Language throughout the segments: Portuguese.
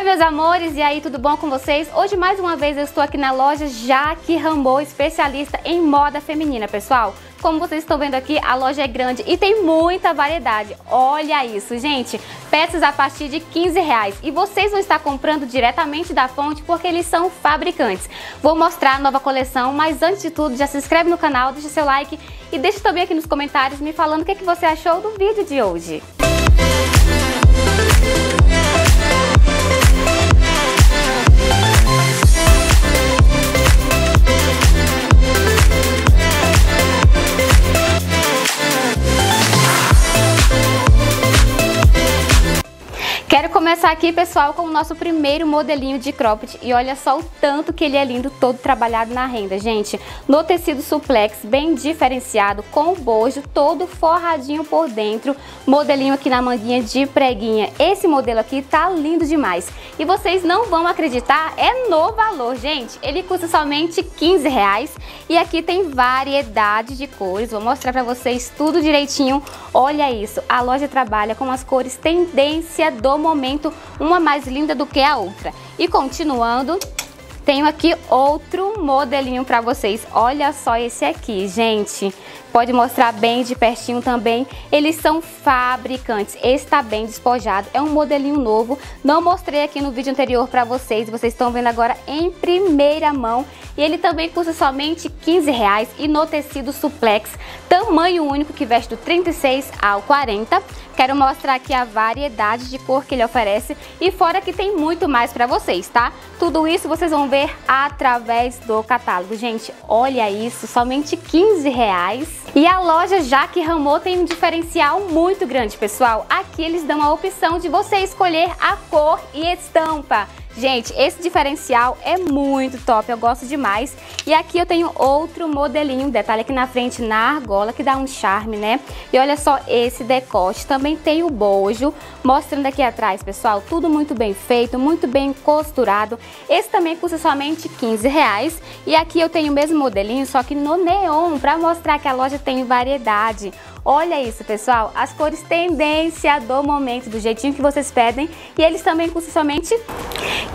Oi meus amores, e aí tudo bom com vocês? Hoje mais uma vez eu estou aqui na loja Jaque Rambo, especialista em moda feminina, pessoal. Como vocês estão vendo aqui, a loja é grande e tem muita variedade. Olha isso, gente. Peças a partir de 15 reais. E vocês vão estar comprando diretamente da fonte porque eles são fabricantes. Vou mostrar a nova coleção, mas antes de tudo, já se inscreve no canal, deixa seu like e deixa também aqui nos comentários me falando o que, é que você achou do vídeo de hoje. Começar aqui, pessoal, com o nosso primeiro modelinho de cropped. E olha só o tanto que ele é lindo, todo trabalhado na renda, gente. No tecido suplex, bem diferenciado, com o bojo todo forradinho por dentro. Modelinho aqui na manguinha de preguinha. Esse modelo aqui tá lindo demais. E vocês não vão acreditar, é no valor, gente. Ele custa somente 15 reais. E aqui tem variedade de cores. Vou mostrar pra vocês tudo direitinho. Olha isso, a loja trabalha com as cores tendência do momento uma mais linda do que a outra. E continuando, tenho aqui outro modelinho para vocês. Olha só esse aqui, gente. Pode mostrar bem de pertinho também. Eles são fabricantes. Está bem despojado. É um modelinho novo. Não mostrei aqui no vídeo anterior para vocês. Vocês estão vendo agora em primeira mão. E ele também custa somente 15 reais e no tecido suplex, tamanho único que veste do 36 ao 40. Quero mostrar aqui a variedade de cor que ele oferece e fora que tem muito mais para vocês, tá? Tudo isso vocês vão ver através do catálogo. Gente, olha isso, somente 15 reais. E a loja Jaque Ramô tem um diferencial muito grande, pessoal. Aqui eles dão a opção de você escolher a cor e estampa. Gente, esse diferencial é muito top, eu gosto demais. E aqui eu tenho outro modelinho, detalhe aqui na frente na argola, que dá um charme, né? E olha só esse decote, também tem o bojo, mostrando aqui atrás, pessoal, tudo muito bem feito, muito bem costurado. Esse também custa somente 15 reais. E aqui eu tenho o mesmo modelinho, só que no neon, para mostrar que a loja tem variedade. Olha isso, pessoal, as cores tendência do momento, do jeitinho que vocês pedem. E eles também custam somente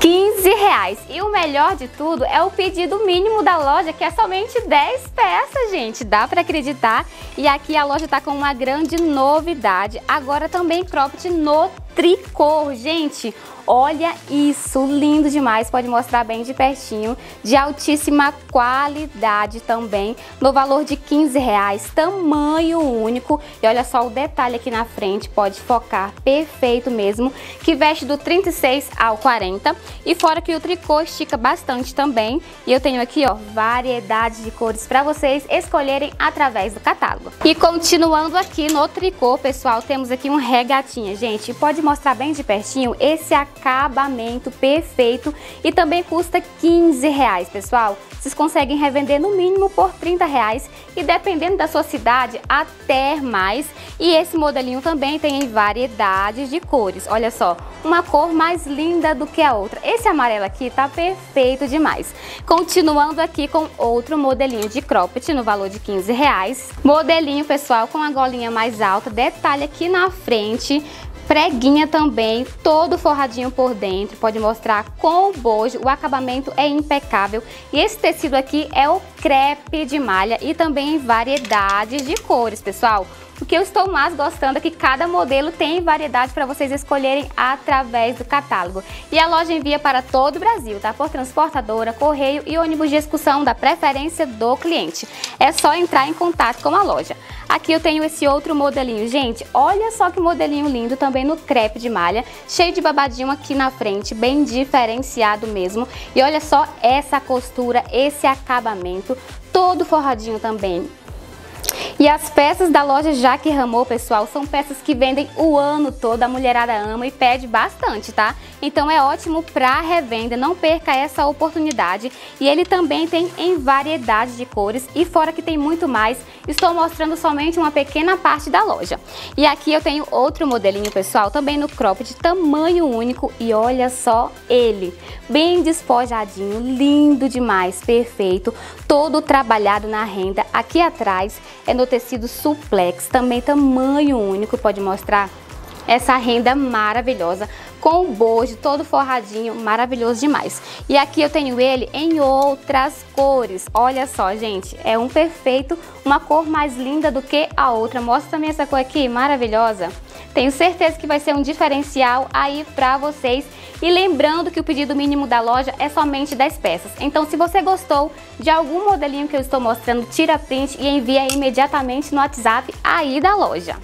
15 reais. E o melhor de tudo é o pedido mínimo da loja, que é somente 10 peças, gente. Dá para acreditar. E aqui a loja tá com uma grande novidade. Agora também cropped no tricô, gente. Olha isso, lindo demais, pode mostrar bem de pertinho, de altíssima qualidade também, no valor de 15 reais, tamanho único. E olha só o detalhe aqui na frente, pode focar, perfeito mesmo, que veste do 36 ao 40. E fora que o tricô estica bastante também. E eu tenho aqui, ó, variedade de cores para vocês escolherem através do catálogo. E continuando aqui no tricô, pessoal, temos aqui um regatinha, gente. Pode mostrar bem de pertinho esse aqui acabamento perfeito e também custa 15 reais, pessoal. Vocês conseguem revender no mínimo por 30 reais e dependendo da sua cidade até mais. E esse modelinho também tem variedades de cores. Olha só, uma cor mais linda do que a outra. Esse amarelo aqui tá perfeito demais. Continuando aqui com outro modelinho de cropped no valor de 15 reais. Modelinho, pessoal, com a golinha mais alta. Detalhe aqui na frente Preguinha também, todo forradinho por dentro, pode mostrar com o bojo, o acabamento é impecável. E esse tecido aqui é o crepe de malha e também em variedades de cores, pessoal. O que eu estou mais gostando é que cada modelo tem variedade para vocês escolherem através do catálogo. E a loja envia para todo o Brasil, tá? Por transportadora, correio e ônibus de excursão da preferência do cliente. É só entrar em contato com a loja. Aqui eu tenho esse outro modelinho. Gente, olha só que modelinho lindo também no crepe de malha, cheio de babadinho aqui na frente, bem diferenciado mesmo. E olha só essa costura, esse acabamento, todo forradinho também e as peças da loja Jaque Ramô, pessoal, são peças que vendem o ano todo, a mulherada ama e pede bastante, tá? Então é ótimo para revenda, não perca essa oportunidade. E ele também tem em variedade de cores e fora que tem muito mais, estou mostrando somente uma pequena parte da loja. E aqui eu tenho outro modelinho, pessoal, também no crop de tamanho único e olha só ele, bem despojadinho, lindo demais, perfeito, todo trabalhado na renda. Aqui atrás é no tecido suplex, também tamanho único, pode mostrar essa renda maravilhosa com o bojo todo forradinho, maravilhoso demais. E aqui eu tenho ele em outras cores. Olha só, gente, é um perfeito, uma cor mais linda do que a outra. Mostra também essa cor aqui, maravilhosa. Tenho certeza que vai ser um diferencial aí pra vocês. E lembrando que o pedido mínimo da loja é somente 10 peças. Então, se você gostou de algum modelinho que eu estou mostrando, tira print e envia imediatamente no WhatsApp aí da loja.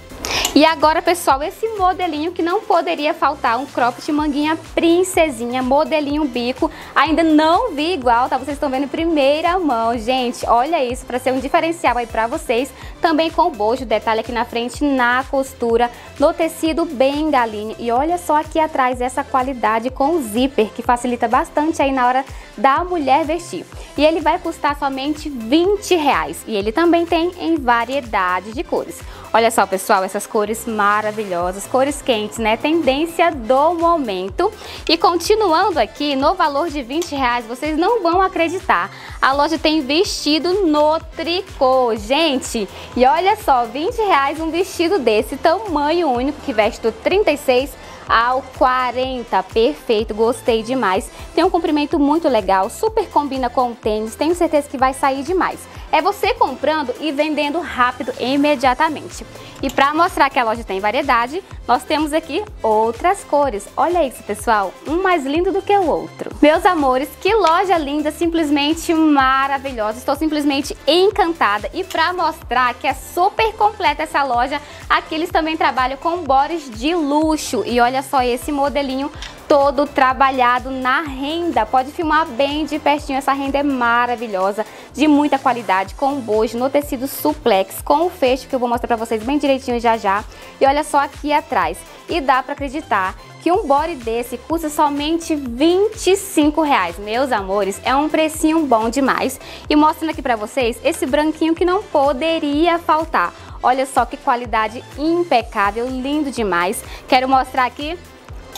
E agora, pessoal, esse modelinho que não poderia faltar, um cropped manguinha princesinha, modelinho bico, ainda não vi igual, tá? Vocês estão vendo em primeira mão, gente, olha isso, para ser um diferencial aí pra vocês, também com o bojo, detalhe aqui na frente, na costura, no tecido bem galinha, e olha só aqui atrás essa qualidade com zíper, que facilita bastante aí na hora da mulher vestir. E ele vai custar somente 20 reais, e ele também tem em variedade de cores. Olha só, pessoal, essas cores maravilhosas, cores quentes, né? Tendência do momento. E continuando aqui, no valor de 20 reais, vocês não vão acreditar. A loja tem vestido no tricô, gente. E olha só, 20 reais um vestido desse tamanho único, que veste do 36 ao 40. Perfeito, gostei demais. Tem um comprimento muito legal, super combina com o tênis, tenho certeza que vai sair demais. É você comprando e vendendo rápido imediatamente. E para mostrar que a loja tem variedade, nós temos aqui outras cores. Olha isso, pessoal, um mais lindo do que o outro. Meus amores, que loja linda, simplesmente maravilhosa. Estou simplesmente encantada. E para mostrar que é super completa essa loja, aqui eles também trabalham com bores de luxo. E olha só esse modelinho todo trabalhado na renda. Pode filmar bem de pertinho, essa renda é maravilhosa, de muita qualidade, com bojo no tecido suplex, com o fecho que eu vou mostrar pra vocês bem direitinho já já. E olha só aqui atrás, e dá pra acreditar que um body desse custa somente 25 reais. Meus amores, é um precinho bom demais. E mostrando aqui pra vocês esse branquinho que não poderia faltar. Olha só que qualidade impecável, lindo demais. Quero mostrar aqui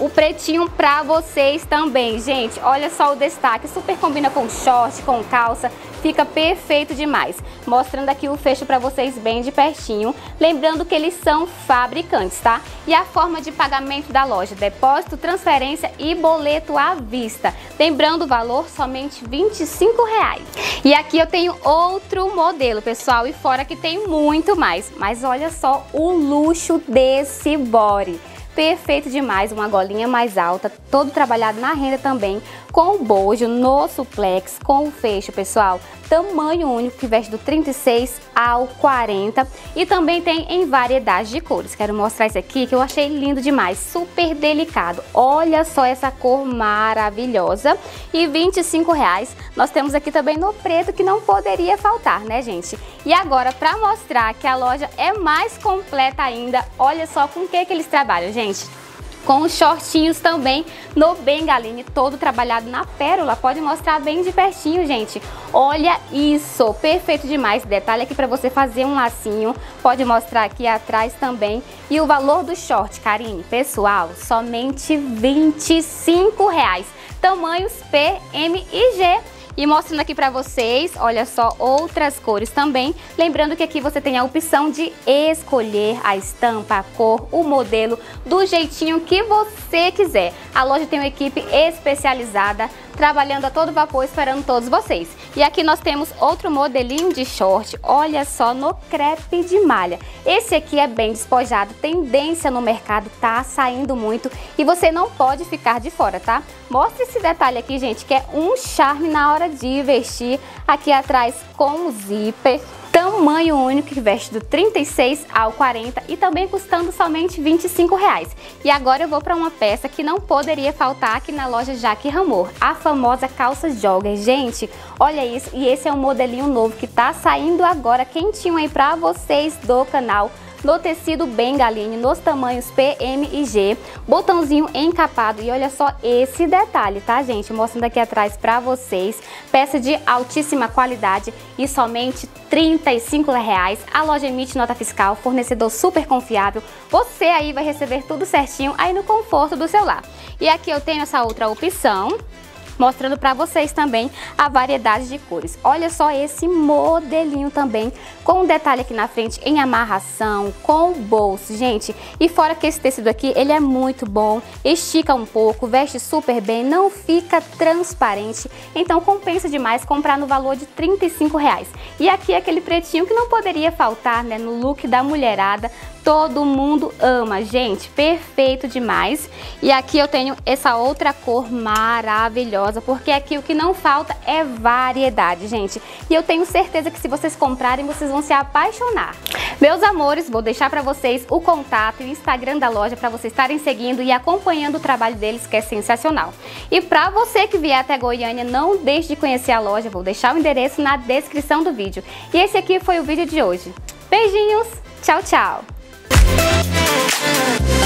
o pretinho pra vocês também, gente. Olha só o destaque, super combina com short, com calça, fica perfeito demais. Mostrando aqui o fecho pra vocês bem de pertinho. Lembrando que eles são fabricantes, tá? E a forma de pagamento da loja, depósito, transferência e boleto à vista. Lembrando o valor, somente 25 reais. E aqui eu tenho outro modelo, pessoal, e fora que tem muito mais. Mas olha só o luxo desse body perfeito demais, uma golinha mais alta, todo trabalhado na renda também, com o bojo no suplex, com o fecho, pessoal, tamanho único que veste do 36 ao 40 e também tem em variedade de cores. Quero mostrar esse aqui que eu achei lindo demais, super delicado. Olha só essa cor maravilhosa e 25 reais. Nós temos aqui também no preto que não poderia faltar, né, gente? E agora, para mostrar que a loja é mais completa ainda, olha só com o que, que eles trabalham, gente com os shortinhos também no bengaline, todo trabalhado na pérola. Pode mostrar bem de pertinho, gente. Olha isso, perfeito demais. Detalhe aqui para você fazer um lacinho. Pode mostrar aqui atrás também. E o valor do short, Karine, pessoal, somente 25 reais. Tamanhos P, M e G. E mostrando aqui pra vocês, olha só, outras cores também. Lembrando que aqui você tem a opção de escolher a estampa, a cor, o modelo, do jeitinho que você quiser. A loja tem uma equipe especializada trabalhando a todo vapor, esperando todos vocês. E aqui nós temos outro modelinho de short, olha só, no crepe de malha. Esse aqui é bem despojado, tendência no mercado, tá saindo muito e você não pode ficar de fora, tá? Mostra esse detalhe aqui, gente, que é um charme na hora de vestir. Aqui atrás com zíper, tamanho único que veste do 36 ao 40 e também custando somente 25 reais. E agora eu vou para uma peça que não poderia faltar aqui na loja Jaque Ramor, a famosa calça jogger. Gente, olha isso, e esse é um modelinho novo que tá saindo agora quentinho aí para vocês do canal no tecido bengaline, nos tamanhos P, M e G, botãozinho encapado e olha só esse detalhe, tá gente? Mostrando aqui atrás pra vocês, peça de altíssima qualidade e somente 35 reais. A loja emite nota fiscal, fornecedor super confiável, você aí vai receber tudo certinho aí no conforto do seu lar. E aqui eu tenho essa outra opção, mostrando para vocês também a variedade de cores. Olha só esse modelinho também, com um detalhe aqui na frente em amarração, com bolso, gente. E fora que esse tecido aqui, ele é muito bom, estica um pouco, veste super bem, não fica transparente, então compensa demais comprar no valor de 35 reais. E aqui é aquele pretinho que não poderia faltar né, no look da mulherada, todo mundo ama, gente, perfeito demais. E aqui eu tenho essa outra cor maravilhosa, porque aqui o que não falta é variedade, gente. E eu tenho certeza que se vocês comprarem, vocês vão se apaixonar. Meus amores, vou deixar para vocês o contato e o Instagram da loja para vocês estarem seguindo e acompanhando o trabalho deles, que é sensacional. E para você que vier até Goiânia, não deixe de conhecer a loja, vou deixar o endereço na descrição do vídeo. E esse aqui foi o vídeo de hoje. Beijinhos, tchau, tchau! Música